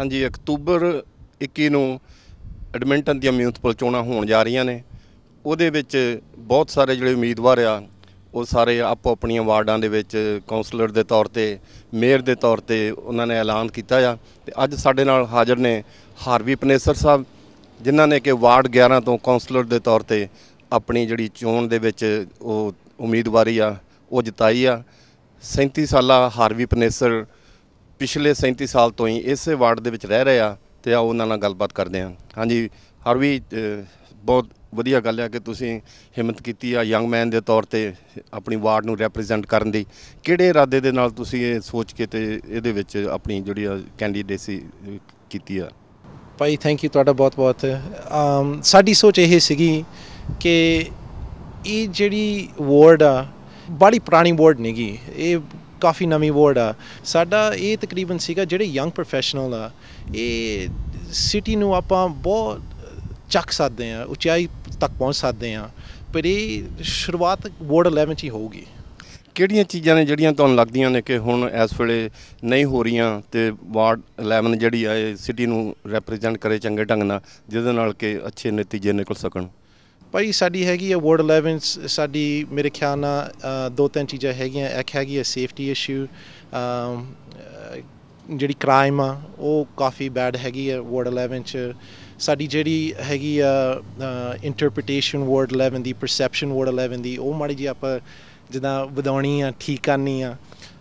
ਹਾਂਜੀ, ਅਕਤੂਬਰ 21 ਨੂੰ ਐਡਮਿੰਟਨ ਦੀਆਂ ਮਿਊਨਿਸਪਲ ਚੋਣਾਂ ਹੋਣ ਜਾ ਰਹੀਆਂ ਨੇ। ਉਹਦੇ ਵਿੱਚ ਬਹੁਤ ਸਾਰੇ ਜਿਹੜੇ ਉਮੀਦਵਾਰ ਆ, ਉਹ ਸਾਰੇ ਆਪੋ ਆਪਣੀਆਂ ਵਾਰਡਾਂ ਦੇ ਵਿੱਚ ਕਾਉਂਸਲਰ ਦੇ ਤੌਰ ਤੇ, ਮੇਅਰ ਦੇ ਤੌਰ ਤੇ ਉਹਨਾਂ ਨੇ ਐਲਾਨ ਕੀਤਾ ਆ। ਤੇ ਅੱਜ ਸਾਡੇ ਨਾਲ ਹਾਜ਼ਰ ਨੇ ਹਾਰਵੀ ਪਨੇਸਰ ਸਾਹਿਬ, ਜਿਨ੍ਹਾਂ ਨੇ ਕਿ ਵਾਰਡ 11 ਤੋਂ ਕਾਉਂਸਲਰ ਦੇ ਤੌਰ ਤੇ ਆਪਣੀ ਜਿਹੜੀ ਚੋਣ ਦੇ ਵਿੱਚ ਉਹ ਉਮੀਦਵਾਰੀ ਆ, ਉਹ ਜਿਤਾਈ ਆ। 37 ਸਾਲਾ ਹਾਰਵੀ ਪਨੇਸਰ ਪਿਛਲੇ 37 ਸਾਲ ਤੋਂ ਹੀ ਇਸੇ ਵਾਰਡ ਦੇ ਵਿੱਚ ਰਹਿ ਰਹੇ ਆ ਤੇ ਆ ਉਹਨਾਂ ਨਾਲ ਗੱਲਬਾਤ ਕਰਦੇ ਆ ਹਾਂਜੀ ਹਰ ਵੀ ਬਹੁਤ ਵਧੀਆ ਗੱਲ ਹੈ ਕਿ ਤੁਸੀਂ ਹਿੰਮਤ ਕੀਤੀ ਆ ਯੰਗ ਮੈਨ ਦੇ ਤੌਰ ਤੇ ਆਪਣੀ ਵਾਰਡ ਨੂੰ ਰਿਪਰੈਜ਼ੈਂਟ ਕਰਨ ਦੀ। ਕਿਹੜੇ ਇਰਾਦੇ ਦੇ ਨਾਲ ਤੁਸੀਂ ਇਹ ਸੋਚ ਕੇ ਤੇ ਇਹਦੇ ਵਿੱਚ ਆਪਣੀ ਜਿਹੜੀ ਕੈਂਡੀਡੇਸੀ ਕੀਤੀ ਆ? ਭਾਈ ਥੈਂਕ ਯੂ ਤੁਹਾਡਾ ਬਹੁਤ ਬਹੁਤ। ਸਾਡੀ ਸੋਚ ਇਹ ਸੀਗੀ ਕਿ ਇਹ ਜਿਹੜੀ ਵਾਰਡ ਆ ਬੜੀ ਪੁਰਾਣੀ ਵਾਰਡ ਨਹੀਂਗੀ ਇਹ ਕਾਫੀ ਨਵੀਂ ਵਾਰਡ ਆ। ਸਾਡਾ ਇਹ ਤਕਰੀਬਨ ਸੀਗਾ ਜਿਹੜੇ ਯੰਗ ਪ੍ਰੋਫੈਸ਼ਨਲ ਆ, ਇਹ ਸਿਟੀ ਨੂੰ ਆਪਾਂ ਬਹੁਤ ਚੱਕ ਸਕਦੇ ਆ ਉਚਾਈ ਤੱਕ ਪਹੁੰਚ ਸਕਦੇ ਆ ਪਰ ਇਹ ਸ਼ੁਰੂਆਤ ਵਾਰਡ 11 ਚ ਹੀ ਹੋਊਗੀ। ਕਿਹੜੀਆਂ ਚੀਜ਼ਾਂ ਨੇ ਜਿਹੜੀਆਂ ਤੁਹਾਨੂੰ ਲੱਗਦੀਆਂ ਨੇ ਕਿ ਹੁਣ ਇਸ ਵੇਲੇ ਨਹੀਂ ਹੋ ਰਹੀਆਂ ਤੇ ਵਾਰਡ 11 ਜਿਹੜੀ ਆ, ਇਹ ਸਿਟੀ ਨੂੰ ਰਿਪਰੈਜ਼ੈਂਟ ਕਰੇ ਚੰਗੇ ਢੰਗ ਨਾਲ, ਜਿਹਦੇ ਨਾਲ ਕਿ ਅੱਛੇ ਨਤੀਜੇ ਨਿਕਲ ਸਕਣ? ਭਾਈ ਸਾਡੀ ਹੈਗੀ ਆ ਵਾਰਡ 11 'ਚ ਸਾਡੀ ਮੇਰੇ ਖਿਆਲ ਨਾਲ ਦੋ ਤਿੰਨ ਚੀਜ਼ਾਂ ਹੈਗੀਆਂ। ਇੱਕ ਹੈਗੀ ਆ ਸੇਫਟੀ ਇਸ਼ੂ ਜਿਹੜੀ ਕ੍ਰਾਈਮ ਆ ਉਹ ਕਾਫੀ ਬੈਡ ਹੈਗੀ ਆ ਵਾਰਡ 11 'ਚ। ਸਾਡੀ ਜਿਹੜੀ ਹੈਗੀ ਆ ਇੰਟਰਪ੍ਰੀਟੇਸ਼ਨ ਵਾਰਡ 11 ਦੀ ਪਰਸੈਪਸ਼ਨ ਵਾਰਡ 11 ਦੀ ਉਹ ਮਾੜੀ ਜੀ ਆਪਾਂ ਜਿੱਦਾਂ ਵਧਾਉਣੀ ਆ ਠੀਕ ਕਰਨੀ ਆ।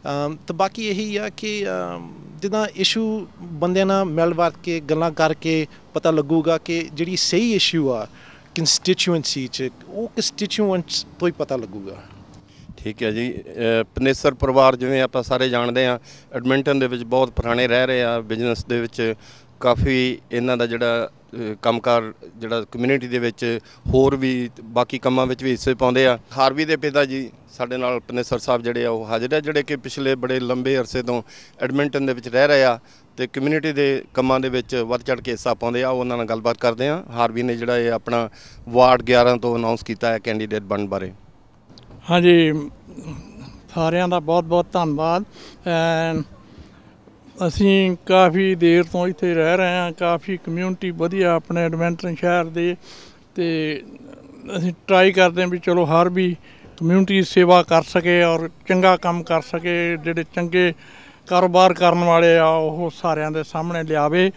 ਅਮ, ਤਾਂ ਬਾਕੀ ਇਹੀ ਆ ਕਿ ਜਿੱਦਾਂ ਇਸ਼ੂ ਬੰਦਿਆਂ ਨਾਲ ਮਿਲ ਵਰਤ ਕੇ ਗੱਲਾਂ ਕਰਕੇ ਪਤਾ ਲੱਗੂਗਾ ਕਿ ਜਿਹੜੀ ਸਹੀ ਇਸ਼ੂ ਆ ਕੰਸਟੀਚੁਐਂਸੀ ਚ, ਉਹ ਕੰਸਟੀਚੁਐਂਟਸ ਤੋਂ ਹੀ ਪਤਾ ਲੱਗੂਗਾ। ਠੀਕ ਹੈ ਜੀ। ਪਨੇਸਰ ਪਰਿਵਾਰ ਜਿਵੇਂ ਆਪਾਂ ਸਾਰੇ ਜਾਣਦੇ ਆ ਐਡਮਿੰਟਨ ਦੇ ਵਿੱਚ ਬਹੁਤ ਪੁਰਾਣੇ ਰਹਿ ਰਹੇ ਆ, ਬਿਜ਼ਨਸ ਦੇ ਵਿੱਚ ਕਾਫੀ ਇਹਨਾਂ ਦਾ ਜਿਹੜਾ ਕੰਮਕਾਰ ਜਿਹੜਾ ਕਮਿਊਨਿਟੀ ਦੇ ਵਿੱਚ ਹੋਰ ਵੀ ਬਾਕੀ ਕੰਮਾਂ ਵਿੱਚ ਵੀ ਹਿੱਸੇ ਪਾਉਂਦੇ ਆ। ਹਾਰਵੀ ਦੇ ਪਿਤਾ ਜੀ ਸਾਡੇ ਨਾਲ ਪਨੇਸਰ ਸਾਹਿਬ ਜਿਹੜੇ ਆ, ਉਹ ਹਾਜ਼ਰ ਆ, ਜਿਹੜੇ ਕਿ ਪਿਛਲੇ ਬੜੇ ਲੰਬੇ ਅਰਸੇ ਤੋਂ ਐਡਮਿੰਟਨ ਦੇ ਵਿੱਚ ਰਹਿ ਰਹੇ ਆ ਤੇ ਕਮਿਊਨਿਟੀ ਦੇ ਕੰਮਾਂ ਦੇ ਵਿੱਚ ਵੱਧ ਚੜ ਕੇ ਹਿੱਸਾ ਪਾਉਂਦੇ ਆ। ਉਹਨਾਂ ਨਾਲ ਗੱਲਬਾਤ ਕਰਦੇ ਆ। ਹਾਰਵੀ ਨੇ ਜਿਹੜਾ ਇਹ ਆਪਣਾ ਵਾਰਡ 11 ਤੋਂ ਅਨਾਉਂਸ ਕੀਤਾ ਹੈ ਕੈਂਡੀਡੇਟ ਬਣਨ ਬਾਰੇ। ਹਾਂਜੀ, ਸਾਰਿਆਂ ਦਾ ਬਹੁਤ ਬਹੁਤ ਧੰਨਵਾਦ ਅਸੀਂ ਕਾਫੀ ਦੇਰ ਤੋਂ ਇੱਥੇ ਰਹਿ ਰਹੇ ਹਾਂ, ਕਾਫੀ ਕਮਿਊਨਿਟੀ ਵਧੀਆ ਆਪਣੇ ਐਡਵੈਂਟਰਨ ਸ਼ਹਿਰ ਦੇ ਤੇ ਅਸੀਂ ਟਰਾਈ ਕਰਦੇ ਹਾਂ ਵੀ ਚਲੋ ਹਰ ਵੀ ਕਮਿਊਨਿਟੀ ਸੇਵਾ ਕਰ ਸਕੇ ਔਰ ਚੰਗਾ ਕੰਮ ਕਰ ਸਕੇ, ਜਿਹੜੇ ਚੰਗੇ ਕਾਰੋਬਾਰ ਕਰਨ ਵਾਲੇ ਆ ਉਹ ਸਾਰਿਆਂ ਦੇ ਸਾਹਮਣੇ ਲਿਆਵੇ।